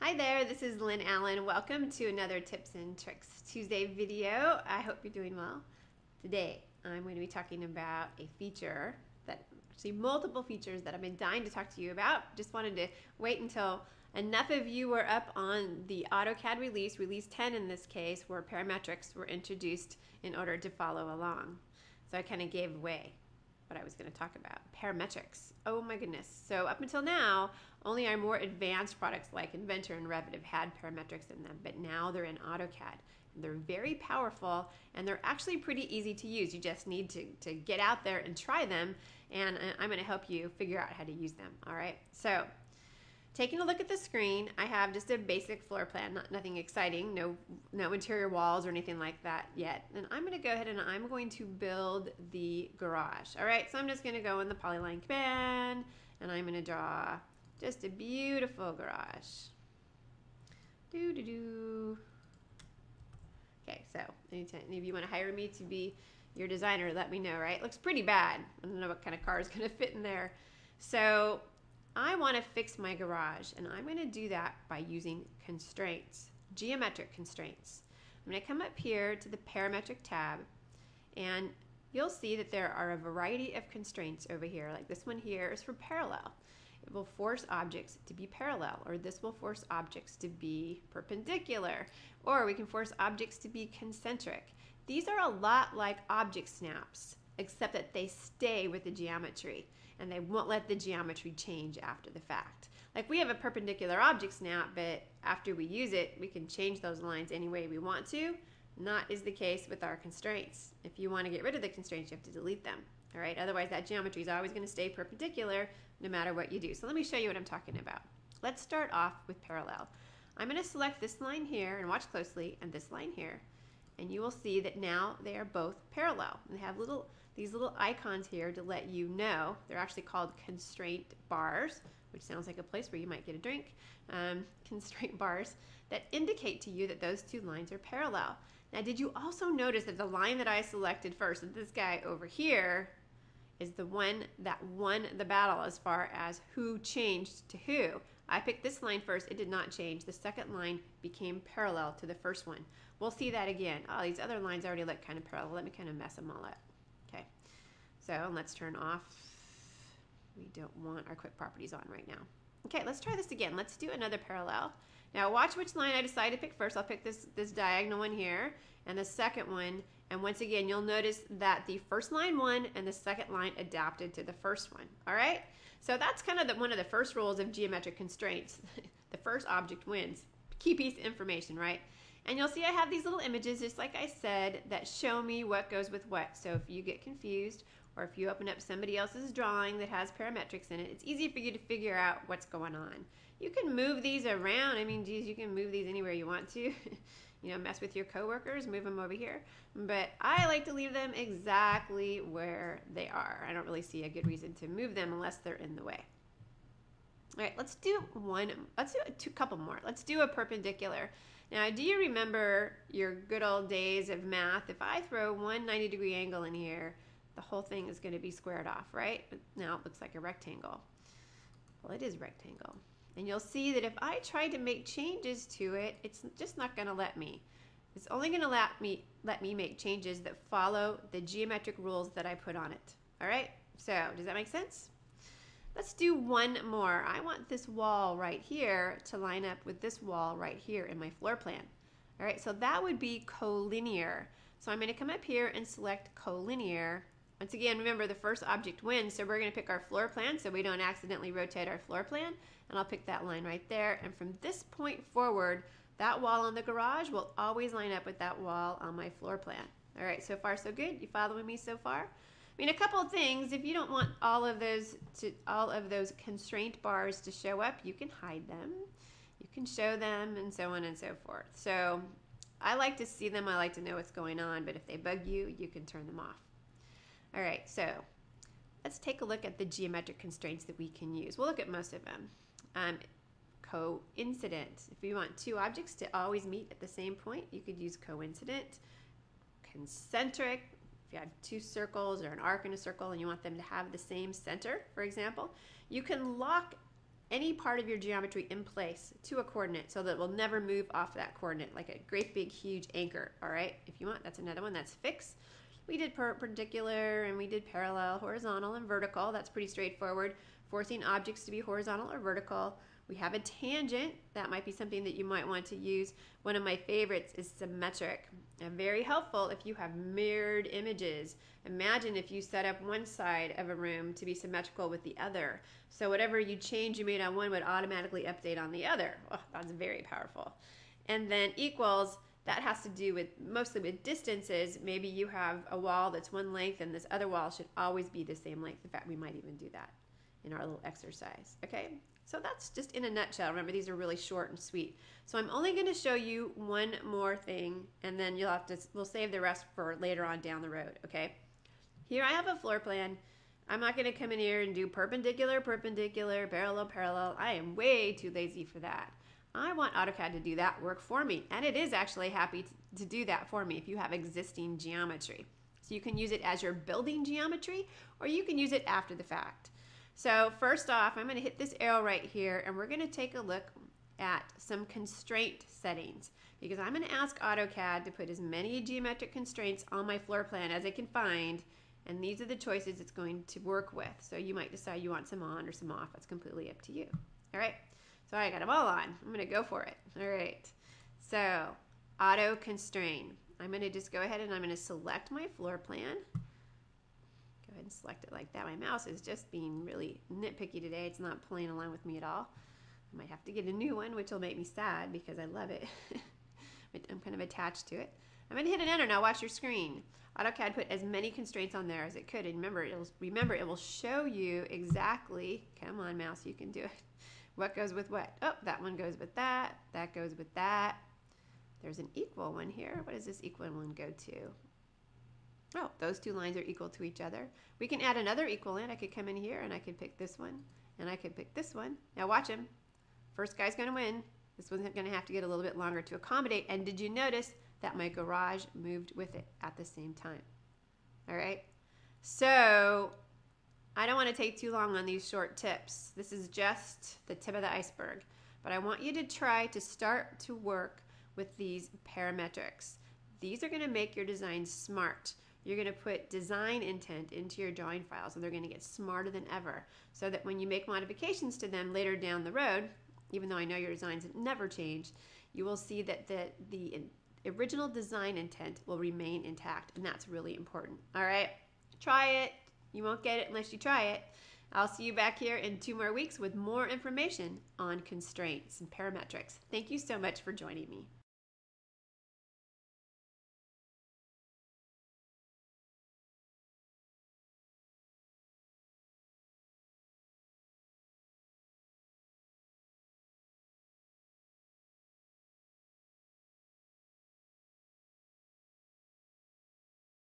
Hi there, this is Lynn Allen. Welcome to another Tips and Tricks Tuesday video. I hope you're doing well. Today, I'm going to be talking about a feature that, actually multiple features that I've been dying to talk to you about. Just wanted to wait until enough of you were up on the AutoCAD release, release 10 in this case, where parametrics were introduced in order to follow along. So I kind of gave away what I was going to talk about. Parametrics. Oh my goodness. So up until now, only our more advanced products like Inventor and Revit have had parametrics in them, but now they're in AutoCAD. They're very powerful and they're actually pretty easy to use. You just need to, to get out there and try them and uh, I'm going to help you figure out how to use them. All right. So taking a look at the screen, I have just a basic floor plan, not, nothing exciting, no, no interior walls or anything like that yet. And I'm gonna go ahead and I'm going to build the garage. All right, so I'm just gonna go in the polyline command and I'm gonna draw just a beautiful garage. Do do do. Okay, so anytime if you wanna hire me to be your designer, let me know, right? Looks pretty bad. I don't know what kind of car is gonna fit in there. So I want to fix my garage and I'm going to do that by using constraints, geometric constraints. I'm going to come up here to the parametric tab and you'll see that there are a variety of constraints over here. Like this one here is for parallel. It will force objects to be parallel or this will force objects to be perpendicular or we can force objects to be concentric. These are a lot like object snaps except that they stay with the geometry and they won't let the geometry change after the fact. Like we have a perpendicular object snap, but after we use it, we can change those lines any way we want to. Not is the case with our constraints. If you want to get rid of the constraints, you have to delete them. All right, otherwise that geometry is always going to stay perpendicular no matter what you do. So let me show you what I'm talking about. Let's start off with parallel. I'm going to select this line here and watch closely and this line here and you will see that now they are both parallel. They have little these little icons here to let you know. They're actually called constraint bars, which sounds like a place where you might get a drink. Um, constraint bars that indicate to you that those two lines are parallel. Now, did you also notice that the line that I selected first, this guy over here, is the one that won the battle as far as who changed to who. I picked this line first, it did not change. The second line became parallel to the first one. We'll see that again. Oh, these other lines already look kind of parallel. Let me kind of mess them all up. So let's turn off. We don't want our quick properties on right now. Okay, let's try this again. Let's do another parallel. Now watch which line I decide to pick first. I'll pick this, this diagonal one here and the second one. And once again, you'll notice that the first line won and the second line adapted to the first one. All right? So that's kind of the, one of the first rules of geometric constraints. the first object wins. Key piece of information, right? And you'll see I have these little images, just like I said, that show me what goes with what. So if you get confused or if you open up somebody else's drawing that has parametrics in it, it's easy for you to figure out what's going on. You can move these around. I mean, geez, you can move these anywhere you want to. you know, mess with your coworkers, move them over here. But I like to leave them exactly where they are. I don't really see a good reason to move them unless they're in the way. All right, let's do one, let's do a two, couple more. Let's do a perpendicular. Now, do you remember your good old days of math? If I throw one 90 degree angle in here, the whole thing is going to be squared off, right? But now it looks like a rectangle. Well, it is rectangle. And you'll see that if I try to make changes to it, it's just not going to let me. It's only going to let me, let me make changes that follow the geometric rules that I put on it. All right? So, does that make sense? Let's do one more. I want this wall right here to line up with this wall right here in my floor plan. All right, so that would be collinear. So I'm going to come up here and select collinear. Once again, remember the first object wins, so we're going to pick our floor plan so we don't accidentally rotate our floor plan. And I'll pick that line right there. And from this point forward, that wall on the garage will always line up with that wall on my floor plan. All right, so far so good. You following me so far? I mean, a couple of things. If you don't want all of those to all of those constraint bars to show up, you can hide them. You can show them, and so on and so forth. So I like to see them. I like to know what's going on. But if they bug you, you can turn them off. All right. So let's take a look at the geometric constraints that we can use. We'll look at most of them. Um, coincident. If you want two objects to always meet at the same point, you could use coincident. Concentric, if you have two circles or an arc in a circle and you want them to have the same center, for example, you can lock any part of your geometry in place to a coordinate so that it will never move off that coordinate like a great big huge anchor. All right, if you want, that's another one that's fixed. We did perpendicular and we did parallel, horizontal, and vertical. That's pretty straightforward. Forcing objects to be horizontal or vertical. We have a tangent. That might be something that you might want to use. One of my favorites is symmetric. And very helpful if you have mirrored images. Imagine if you set up one side of a room to be symmetrical with the other. So whatever you change you made on one would automatically update on the other. Oh, that's very powerful. And then equals, that has to do with mostly with distances. Maybe you have a wall that's one length and this other wall should always be the same length. In fact, we might even do that in our little exercise. Okay, so that's just in a nutshell. Remember, these are really short and sweet. So I'm only going to show you one more thing, and then you'll have to, we'll save the rest for later on down the road, okay? Here I have a floor plan. I'm not going to come in here and do perpendicular, perpendicular, parallel, parallel. I am way too lazy for that. I want AutoCAD to do that work for me, and it is actually happy to do that for me if you have existing geometry. So you can use it as your building geometry, or you can use it after the fact. So first off, I'm going to hit this arrow right here and we're going to take a look at some constraint settings because I'm going to ask AutoCAD to put as many geometric constraints on my floor plan as it can find and these are the choices it's going to work with. So you might decide you want some on or some off. It's completely up to you. All right. So I got them all on. I'm going to go for it. All right. So auto constrain. I'm going to just go ahead and I'm going to select my floor plan Go ahead and select it like that. My mouse is just being really nitpicky today. It's not playing along with me at all. I might have to get a new one, which will make me sad because I love it. I'm kind of attached to it. I'm going to hit an enter now. Watch your screen. AutoCAD put as many constraints on there as it could. And remember, it'll, remember, it will show you exactly, come on mouse, you can do it, what goes with what. Oh, that one goes with that, that goes with that. There's an equal one here. What does this equal one go to? Oh, those two lines are equal to each other. We can add another equal in. I could come in here and I could pick this one and I could pick this one. Now watch him. First guy's going to win. This one's going to have to get a little bit longer to accommodate. And did you notice that my garage moved with it at the same time? All right. So I don't want to take too long on these short tips. This is just the tip of the iceberg. But I want you to try to start to work with these parametrics. These are going to make your design smart you're going to put design intent into your drawing files and they're going to get smarter than ever so that when you make modifications to them later down the road, even though I know your designs never change, you will see that the, the original design intent will remain intact and that's really important. All right, try it. You won't get it unless you try it. I'll see you back here in two more weeks with more information on constraints and parametrics. Thank you so much for joining me.